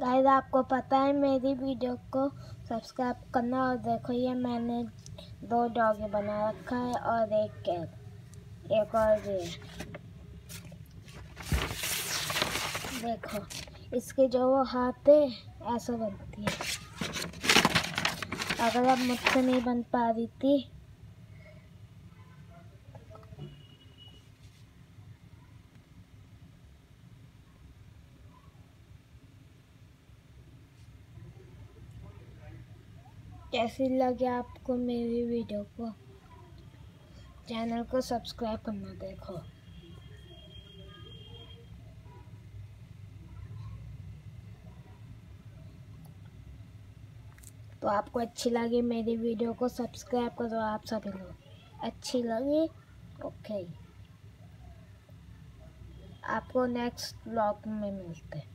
Guys आपको पता है मेरी वीडियो को सब्सक्राइब करना और देखो, ये मैंने दो डॉगी बना रखा है और एक कैट एक और ये। देखो, इसके जो वो हाथ है, ऐसा बनती है। अगर अब मुझसे नहीं बन पा रही थी कैसी लगे आपको मेरी वीडियो को? चैनल को सब्सक्राइब करना देखो। तो आपको अच्छी लगी मेरी वीडियो को सब्सक्राइब करो आप सभी लोग। अच्छी लगी? ओके आपको नेक्स्ट ब्लॉग में मिलते हैं।